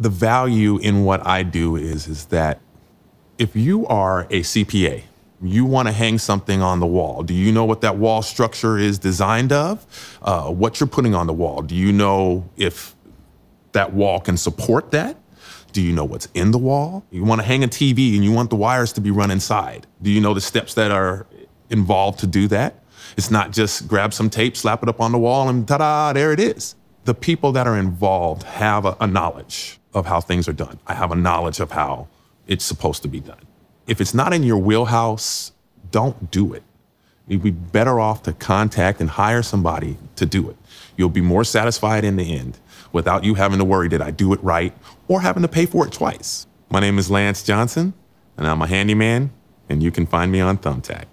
The value in what I do is, is that if you are a CPA, you want to hang something on the wall. Do you know what that wall structure is designed of? Uh, what you're putting on the wall? Do you know if that wall can support that? Do you know what's in the wall? You want to hang a TV and you want the wires to be run inside. Do you know the steps that are involved to do that? It's not just grab some tape, slap it up on the wall, and ta da, there it is. The people that are involved have a, a knowledge of how things are done. I have a knowledge of how it's supposed to be done. If it's not in your wheelhouse, don't do it. You'd be better off to contact and hire somebody to do it. You'll be more satisfied in the end without you having to worry did I do it right or having to pay for it twice. My name is Lance Johnson, and I'm a handyman, and you can find me on Thumbtack.